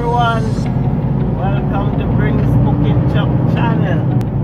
everyone. Welcome to Brinks Cooking Chop channel.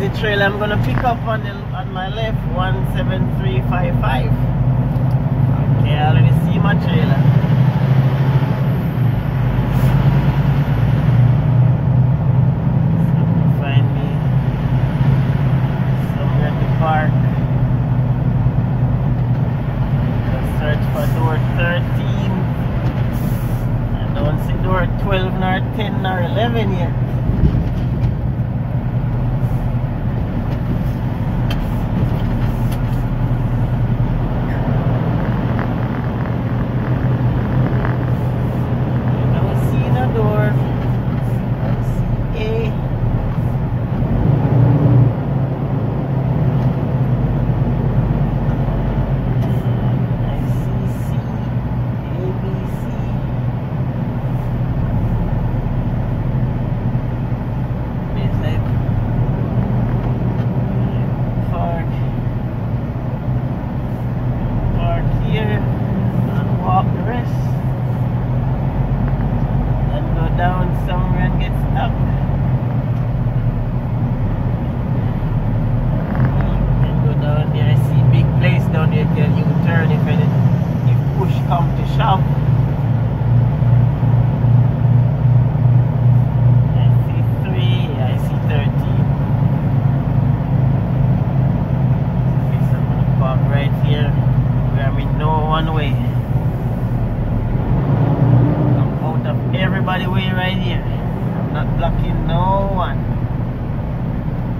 easy trail. I'm gonna pick up on the on my left 17355. Okay, I already see my trailer. Blocking no one.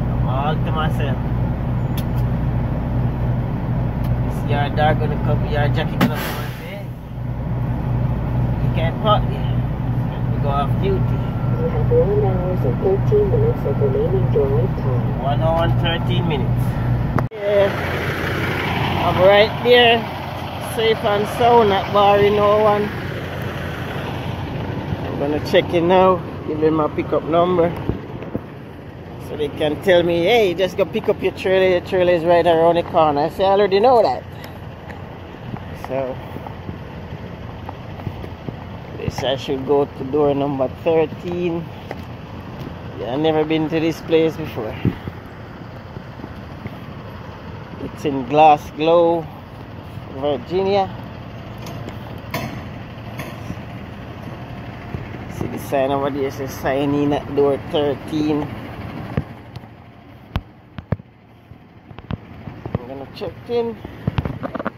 I'm all to myself. This yard dog gonna come, yard Jackie gonna come and say, you can't park here. We go off duty. You have 1 hours and 13 minutes of remaining drive time. One hour and 13 minutes. Yeah, I'm right there, safe and sound not Barry No One. I'm gonna check in now, give them my pickup number. So they can tell me, hey, just go pick up your trailer, your trailer is right around the corner. I say, I already know that. So, this I should go to door number 13. Yeah, I've never been to this place before. It's in Glasgow, Virginia. See the sign over there says sign in at door 13. I'm gonna check in.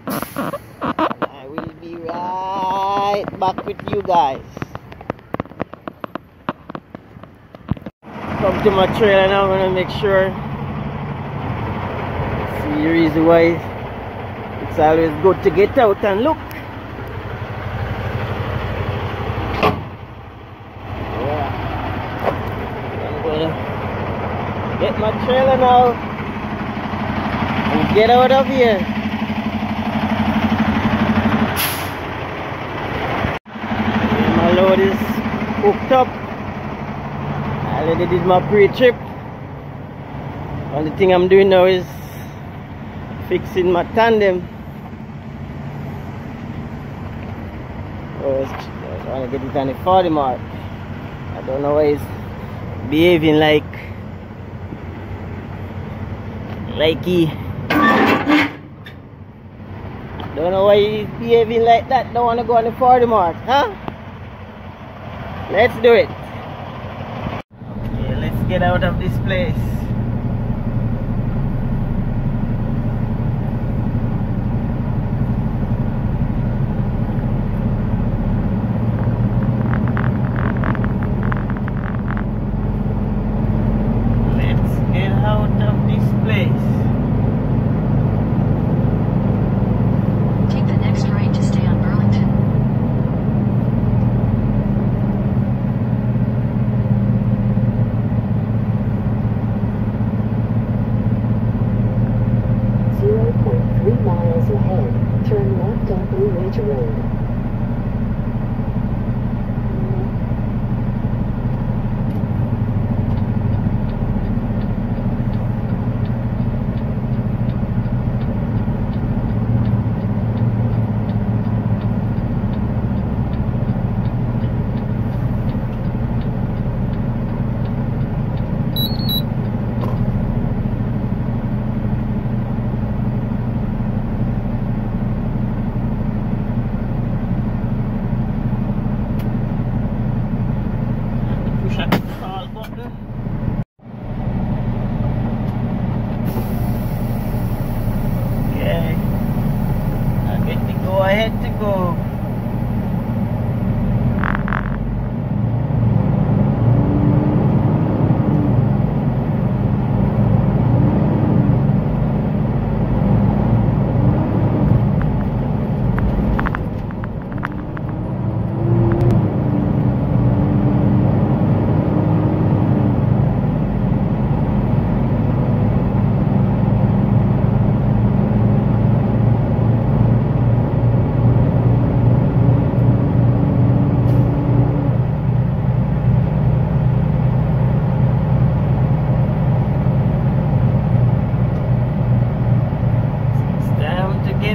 I will be right back with you guys. Come to my trailer now, I'm gonna make sure See the reason why it's always good to get out and look. Yeah. I'm gonna get my now and get out of here. My load is hooked up. I already did my pre-trip. Only thing I'm doing now is fixing my tandem. Oh, I was trying to get it on the 40 mark. I don't know why it's behaving like don't know why he's behaving like that. Don't want to go on the 40 mark, huh? Let's do it. Okay, let's get out of this place.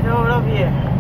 要不要闭？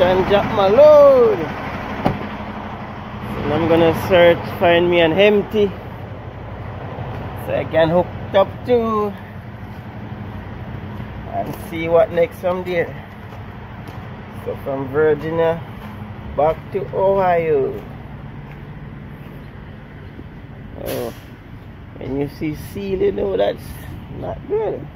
And drop my load. And I'm gonna search, find me an empty. So I can hook up to and see what next from there. So from Virginia back to Ohio. Oh, when you see seal, you know that's not good.